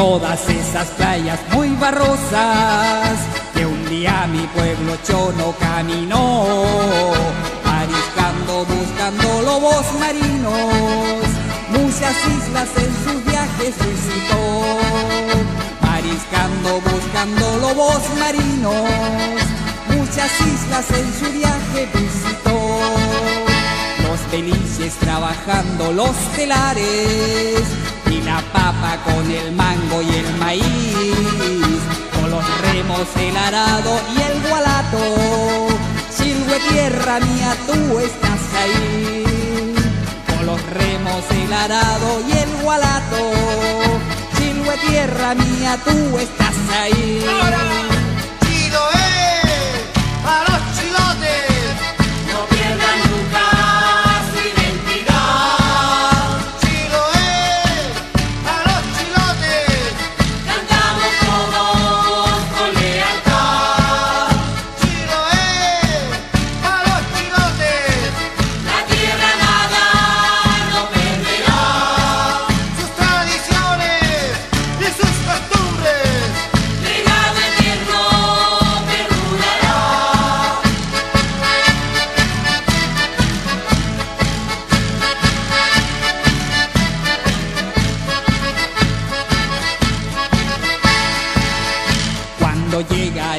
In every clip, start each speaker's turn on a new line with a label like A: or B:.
A: esas playas muy barrosas que un día mi pueblo chono caminó, mariscando, buscando lobos marinos, muchas islas en sus viajes visitó, mariscando, buscando lobos marinos, muchas islas en su viaje visitó. Los felices trabajando los telares y la papa con el mango y el maíz, con los remos el arado y el gualato. Chilhue tierra mía, tú estás ahí, con los remos el arado y el gualato. Chilhue tierra mía, tú estás ahí.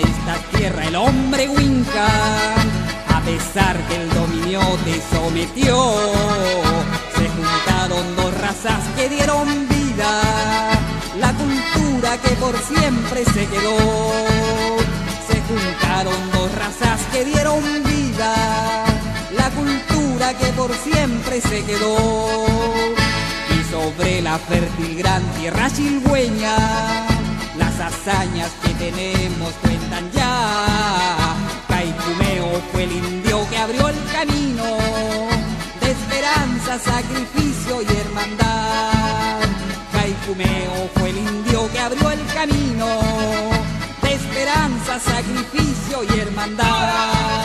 A: Esta tierra el hombre Winca, a pesar que el dominio te sometió, se juntaron dos razas que dieron vida, la cultura que por siempre se quedó. Se juntaron dos razas que dieron vida, la cultura que por siempre se quedó. Y sobre la fértil gran tierra chilhueña, las hazañas que tenemos cuentan ya. Caicumeo fue el indio que abrió el camino de esperanza, sacrificio y hermandad. Caicumeo fue el indio que abrió el camino de esperanza, sacrificio y hermandad.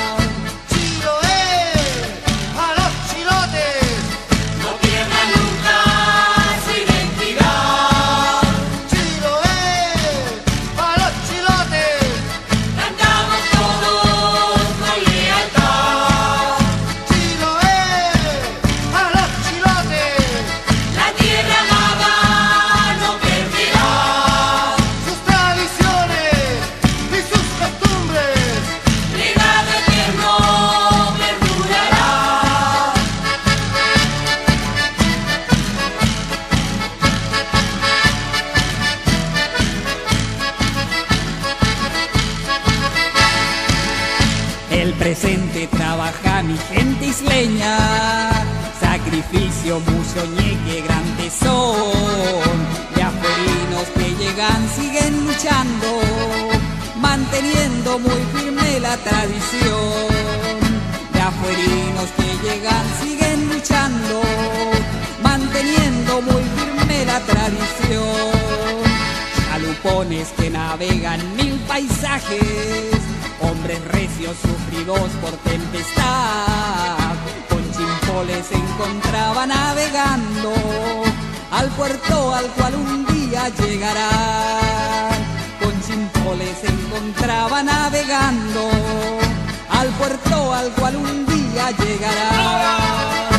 A: Presente trabaja mi gente isleña, sacrificio, mucho ñeque, grandes son. De afuerinos que llegan siguen luchando, manteniendo muy firme la tradición. Que navegan mil paisajes, hombres recios sufridos por tempestad, con chimpoles se encontraba navegando al puerto al cual un día llegarán. Con chimpoles se encontraba navegando al puerto al cual un día llegarán.